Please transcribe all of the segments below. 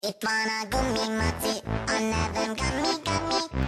It wanna gummy matzi, on them gummy gummy.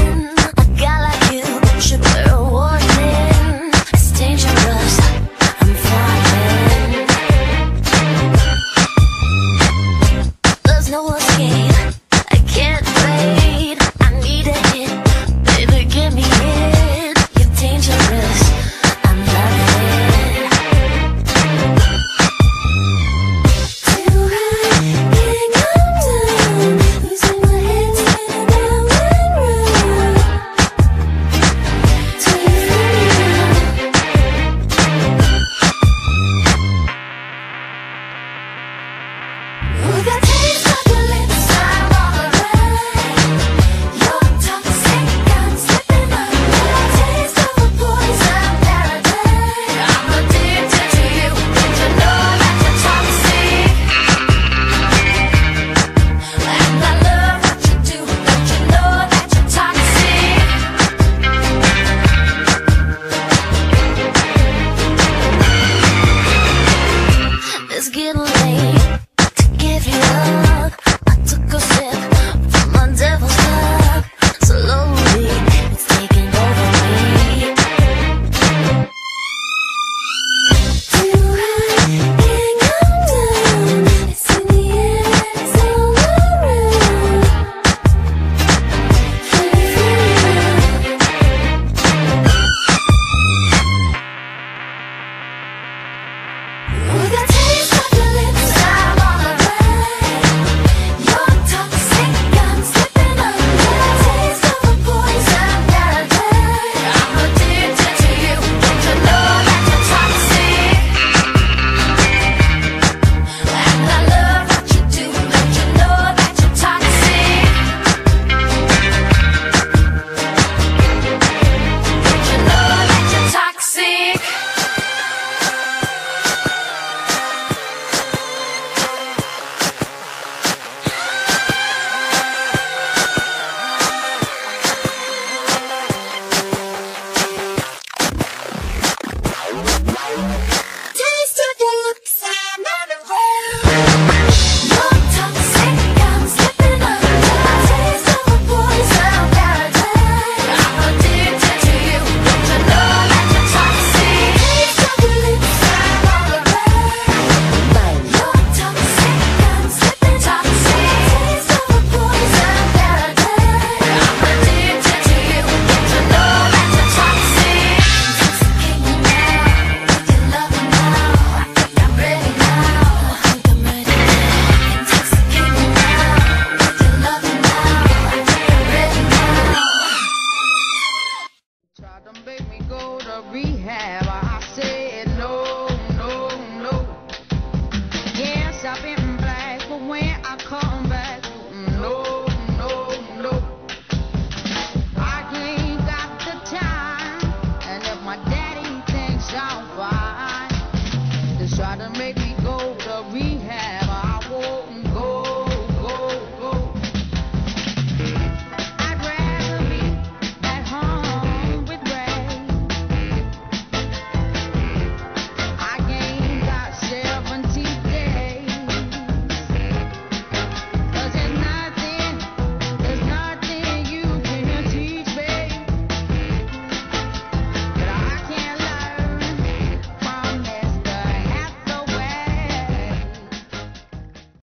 try to